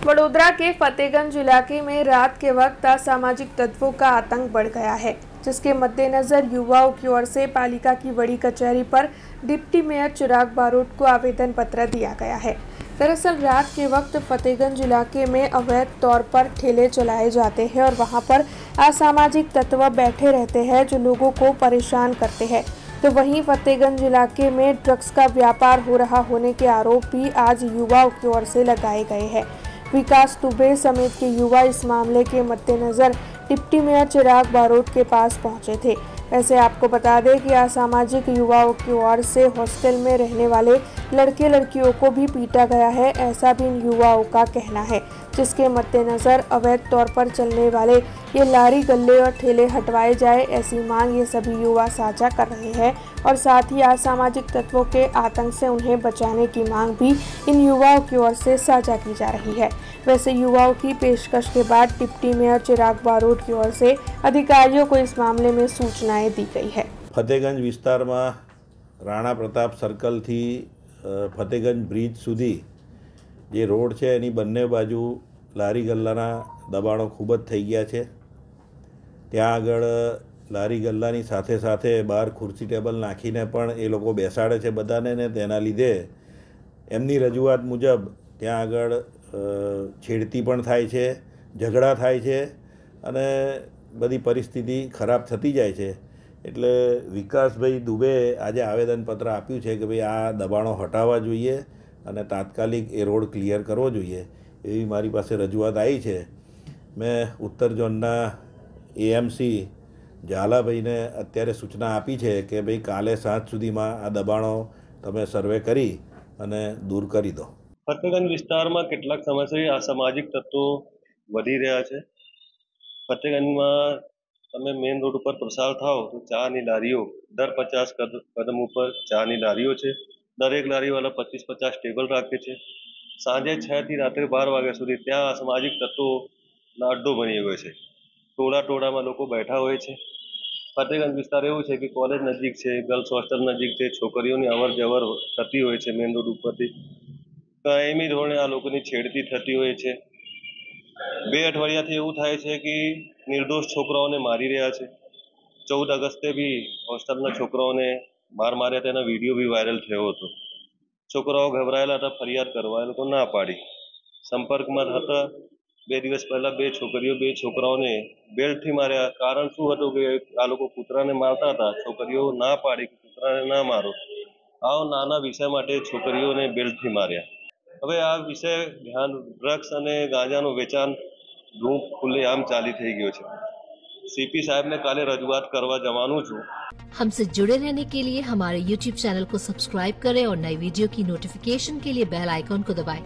वडोदरा के फतेहगंज इलाके में रात के वक्त असामाजिक तत्वों का आतंक बढ़ गया है, जिसके मद्देनजर युवाओं की ओर से पालिका की बड़ी कचहरी पर डिप्टी मेयर चिराग बारोट को आवेदन पत्र दिया गया है। दरअसल रात के वक्त फतेहगंज इलाके में अवैध तौर पर ठेले चलाए जाते हैं और वहाँ पर असामाजिक तत्व बैठे रहते हैं जो लोगों को परेशान करते हैं। तो वहीं फतेहगंज इलाके में ड्रग्स का व्यापार हो रहा होने के आरोप भी आज युवाओं की ओर से लगाए गए हैं। विकास दुबे समेत के युवा इस मामले के मद्देनजर डिप्टी मेयर चिराग बारोट के पास पहुँचे थे। वैसे आपको बता दें कि असामाजिक युवाओं की ओर से हॉस्टल में रहने वाले लड़के लड़कियों को भी पीटा गया है ऐसा भी इन युवाओं का कहना है जिसके मद्देनजर अवैध तौर पर चलने वाले ये लारी गल्ले और ठेले हटवाए जाए ऐसी मांग ये सभी युवा साझा कर रहे हैं और साथ ही असामाजिक तत्वों के आतंक से उन्हें बचाने की मांग भी इन युवाओं की ओर से साझा की जा रही है वैसे युवाओं की पेशकश के बाद डिप्टी मेयर चिराग बारोट की ओर से अधिकारियों को इस मामले में सूचनाएं दी गई है ફતેગંજ વિસ્તારમાં રાણા પ્રતાપ સર્કલથી અ, ફતેગંજ બ્રિજ સુધી જે રોડ છે, એની બંને બાજુ લારી ગલ્લાના દબાણો ખૂબ જ થઈ ગયા છે. ત્યાં આગળ લારી ગલ્લાની સાથે સાથે બહાર ખુરશી ટેબલ નાખીને પણ એ લોકો બેસાડે છે બધાને ને તેના લીધે એમની રજૂઆત મુજબ ત્યાં આગળ છેડતી પણ થાય છે, ઝઘડા થાય છે અને બધી પરિસ્થિતિ ખરાબ થતી જાય છે. એટલે વિકાસભાઈ દુબે આજે આવેદનપત્ર આપ્યું છે કે ભાઈ આ દબાણો હટાવવા જોઈએ અને તાત્કાલિક એ રોડ ક્લિયર કરવો જોઈએ એવી મારી પાસે રજૂઆત આવી છે. મેં ઉત્તર ઝોનના એએમસી ઝાલાભાઈને અત્યારે સૂચના આપી છે કે ભાઈ કાલે સાંજ સુધીમાં આ દબાણો તમે સર્વે કરી અને દૂર કરી દો. ફતેગંજ વિસ્તારમાં કેટલાક સમયથી સામાજિક તત્વો વધી રહ્યા છે. ફતેગંજમાં તમે મેઇન રોડ ઉપર પ્રસાર થાઓ તો ચાની લારીઓ, દર પચાસ કદ- કદમ ઉપર ચાની લારીઓ છે. દરેક લારીવાળા પચીસ પચાસ ટેબલ રાખે છે. સાંજે છ થી રાત્રે બાર વાગ્યા સુધી ત્યાં સામાજિક તત્વોનો અડ્ડો બની ગયો છે. ટોળા ટોળામાં લોકો બેઠા હોય છે. ફતેગંજ વિસ્તાર એવું છે કે કોલેજ નજીક છે, ગર્લ્સ હોસ્ટેલ નજીક છે, છોકરીઓની અવર જવર થતી હોય છે મેઇન રોડ ઉપરથી. કાયમી ધોરણે આ લોકોની છેડતી થતી હોય છે. બે અઠવાડિયાથી એવું થાય છે કે નિર્દોષ છોકરાઓને મારી રહ્યા છે. ચૌદ ઓગસ્ટે બી હોસ્ટેલના છોકરાઓને માર માર્યા તેનો વીડિયો બી વાયરલ થયો હતો. છોકરાઓ ગભરાયેલા હતા, ફરિયાદ કરવા એ લોકો ના પાડી. સંપર્કમાં હતા બે દિવસ પહેલા બે છોકરીઓ બે છોકરાઓને બેલ્ટથી માર્યા. કારણ શું હતું કે આ લોકો કૂતરાને મારતા હતા? છોકરીઓ ના પાડી કૂતરાને ના મારો. આવો નાના વિષય માટે છોકરીઓને બેલ્ટથી માર્યા. હવે આ વિષય ધ્યાન ડ્રગ્સ અને ગાંજાનું વેચાણ ધૂમ ખુલ્લેઆમ ચાલી થઈ ગયો છે સીપી સાહેબને કાલે રજૂઆત કરવા જવાનું છું हमसे जुड़े रहने के लिए हमारे YouTube चैनल को सब्सक्राइब करें और नई वीडियो की नोटिफिकेशन के लिए बेल आइकॉन को दबाएं